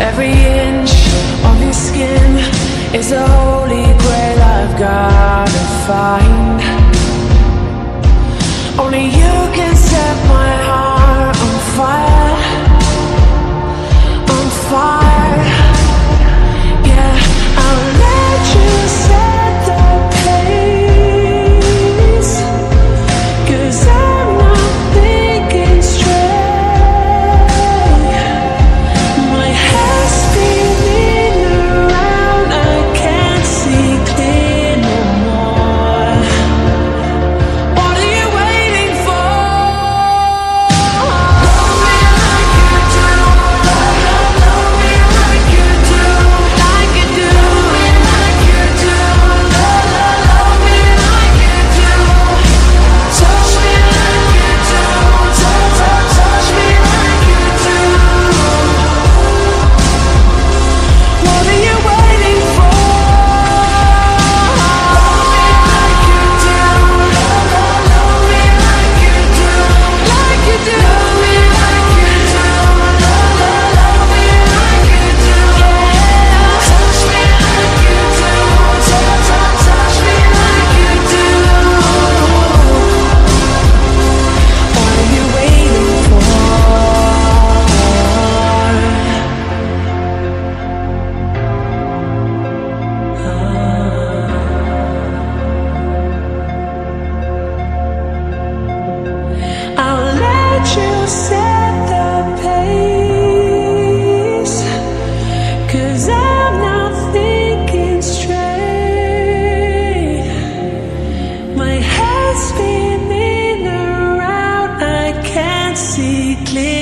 Every inch of your skin is a holy grail I've gotta find. Only you can set my clear.